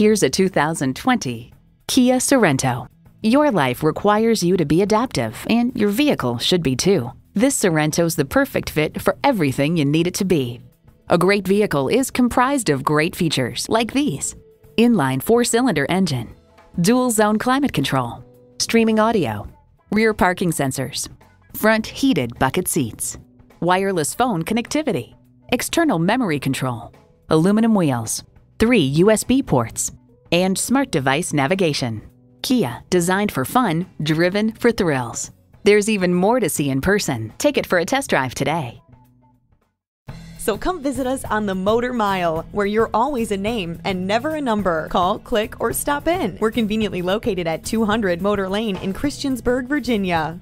Here's a 2020 Kia Sorento. Your life requires you to be adaptive, and your vehicle should be too. This Sorento's the perfect fit for everything you need it to be. A great vehicle is comprised of great features like these inline four cylinder engine, dual zone climate control, streaming audio, rear parking sensors, front heated bucket seats, wireless phone connectivity, external memory control, aluminum wheels, three USB ports, and smart device navigation. Kia, designed for fun, driven for thrills. There's even more to see in person. Take it for a test drive today. So come visit us on the Motor Mile, where you're always a name and never a number. Call, click, or stop in. We're conveniently located at 200 Motor Lane in Christiansburg, Virginia.